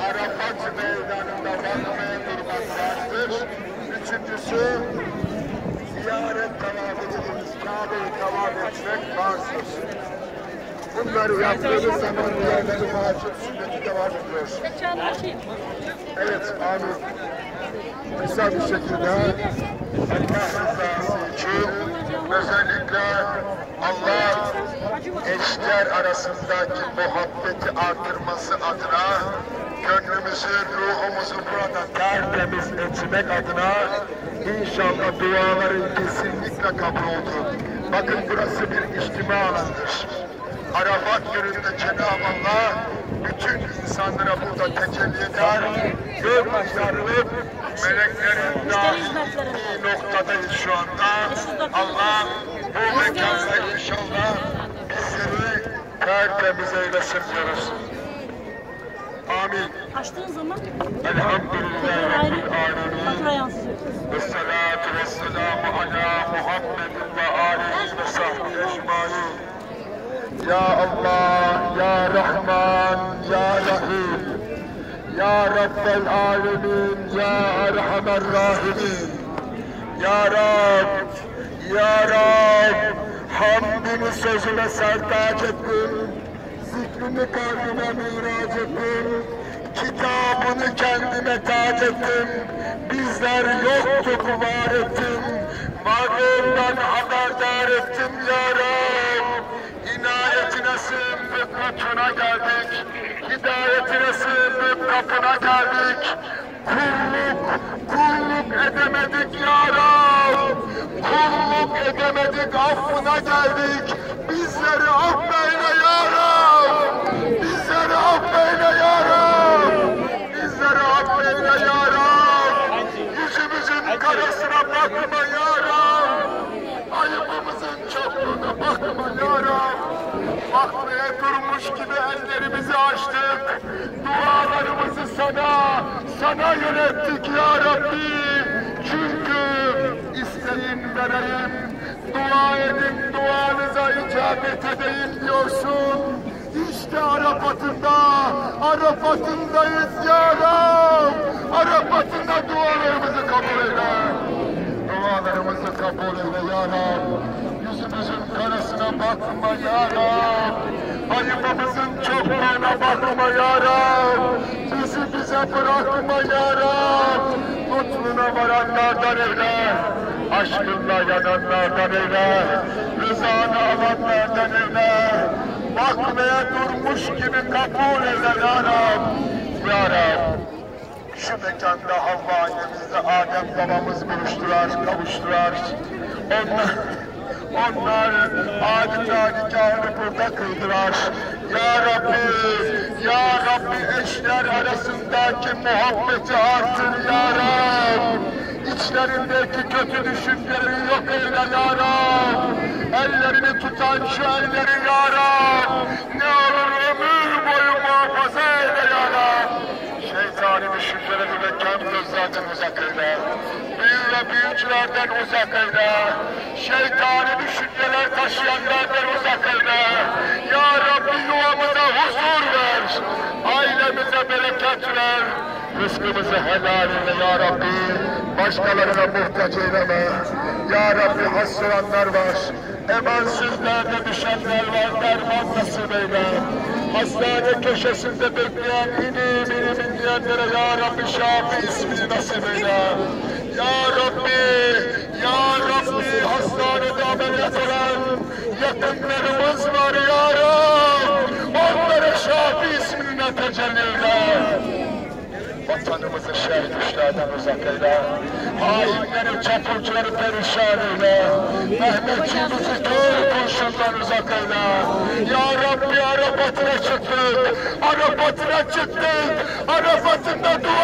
Arafat Meydanı'nda bakmaya durmaktadır. Üçüncüsü ziyaret tavaf edildiğimiz Kabe'yi etmek farzdır. Bunları yaptığınız zaman diğerleri vacip sünneti devam ediyor. Evet, amin. Kısa bir şekilde rızası için özellikle Allah eşler arasındaki muhabbeti artırması adına gönlümüzü, ruhumuzu burada tertemiz etmek adına inşallah duaların kesinlikle kabul olur. Bakın burası bir içtima alanıdır. Arafat gününde Cenab-ı Allah bütün insanlara burada tecelli eder. Gök yarılıp meleklerin dahil noktadayız şu anda. Allah bu mekanda inşallah bizleri tertemiz eylesin diyoruz. Amin. Açtığın zaman Elhamdülillahi Rabbil Alemin. Ve salatu ve selamu ala Muhammedin ve alihi ve sahbihi ecmaîn. Ya Allah, Rahman, Ya Rahim. Ya Rabbel Alemin, Ya Erhamer Rahimin. Ya Rab, Ya Rab, hamdini sözüne sertaç ettim. Zikrini kalbime miraç ettim. Kitabını kendime tac ettim. Bizler yoktuk var ettim. Varlığından haberdar ettim ya Rab. İnayetine sığındık, lütfuna geldik. Hidayetine sığındık, kapına geldik. Kulluk, kulluk edemedik ya Rab. Kulluk edemedik, affına geldik. Bizleri affeyle ya Rab. Bizleri affeyle ya Rab. Bizleri affeyle ya Rab. Yüzümüzün karasına bakma ya Rab. Ayıbımızın çokluğuna bakma ya Rab. Bakmaya durmuş gibi ellerimizi açtık. Dualarımızı sana, sana yönettik ya Rabbi. Çünkü isteyin vereyim. Dua edin duanıza icabet edeyim diyorsun. İşte Arafat'ında, Arafat'ındayız ya Rab. Arafat'ında dualarımızı kabul eyle. Dualarımızı kabul eyle ya Rab. Yüzümüzün karasına bakma ya Rab. Ayıbımızın çokluğuna bakma ya Rab. Bizi bize bırakma ya Rab. Lütfuna varanlardan eyle. Aşkınla yananlardan eyle. Rızanı alanlardan eyle. Bakmaya durmuş gibi kabul eyle ya Rab. Ya Rab. Şu mekanda Havva annemizle Adem babamız buluştular, kavuştular. Onlar, onlar adeta nikahını burada kıldılar. Ya Rabbi, Ya Rabbi eşler arasındaki muhabbeti artır Ya Rab. İçlerindeki kötü düşünceleri yok eyle Ya Rab. Ellerini tutan şu elleri Ya Rab. Ne olur ömür boyu muhafaza eyle Ya Rab. Şeytani düşünceleri ve kem zaten uzak. Büyücülerden uzak eyle. Şeytani düşünceler taşıyanlardan uzak eyle. Ya Rabbi yuvamıza huzur ver. Ailemize bereket ver. Rızkımızı helal eyle ya Rabbi. Başkalarına muhtaç eyleme. Ya Rabbi hastalanlar var. Emansızlarda düşenler var. Derman nasip eyle. Hastane köşesinde bekleyen inim inim inleyenlere Ya Rabbi Şafi ismini nasip eyle. Ya Rabbi, Ya Rabbi hastanede ameliyat olan yakınlarımız var Ya Rabbi. Onlara Şafi ismine tecelli. Vatanımızı şer güçlerden uzak eyle. Hainleri, çapulcuları perişan eyle. Mehmetçiğimizi kör kurşundan uzak eyle. Ya Rabbi Arafat'ına çıktık. Arafat'ına çıktık. Arafat'ında dualarımızı